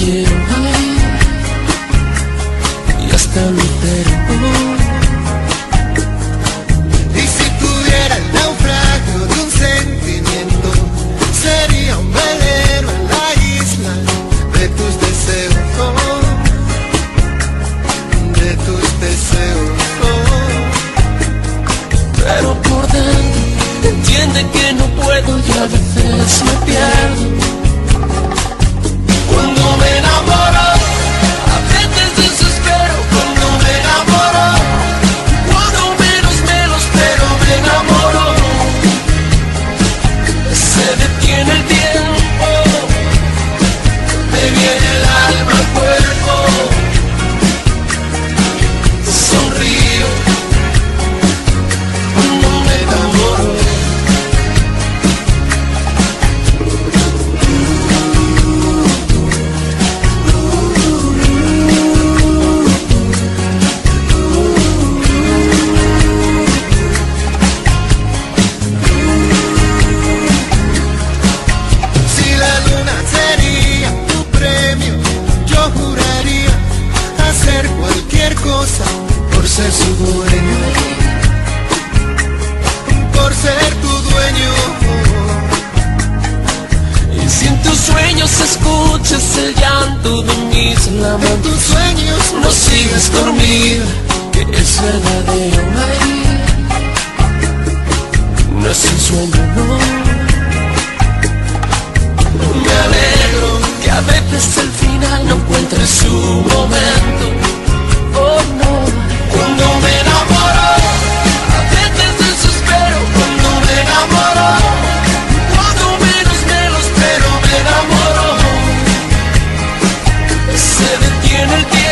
y hasta mi perdón. Y si tuviera el naufragio de un sentimiento, sería un velero en la isla de tus deseos, de tus deseos. Dueño, por ser tu dueño. Y si en tus sueños escuchas el llanto de mis En lamentos, tus sueños no sigas dormir, que es verdadero. No es un sueño, en el tiempo.